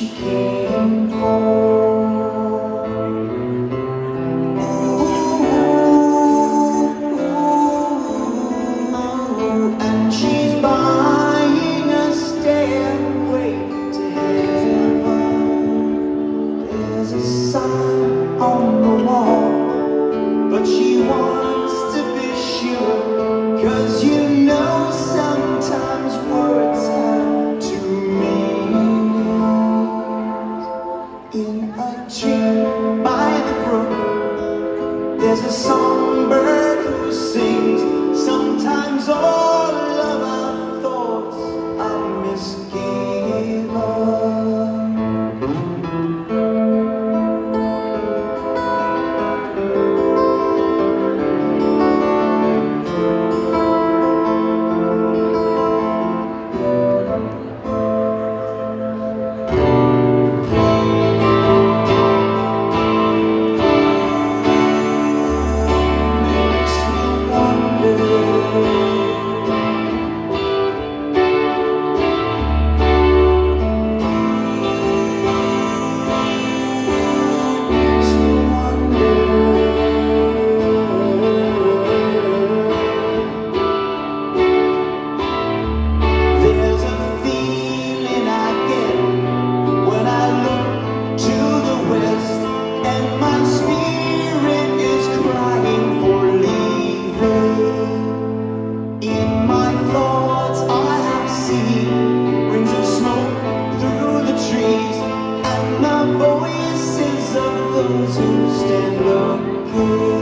she came for. Stand looking.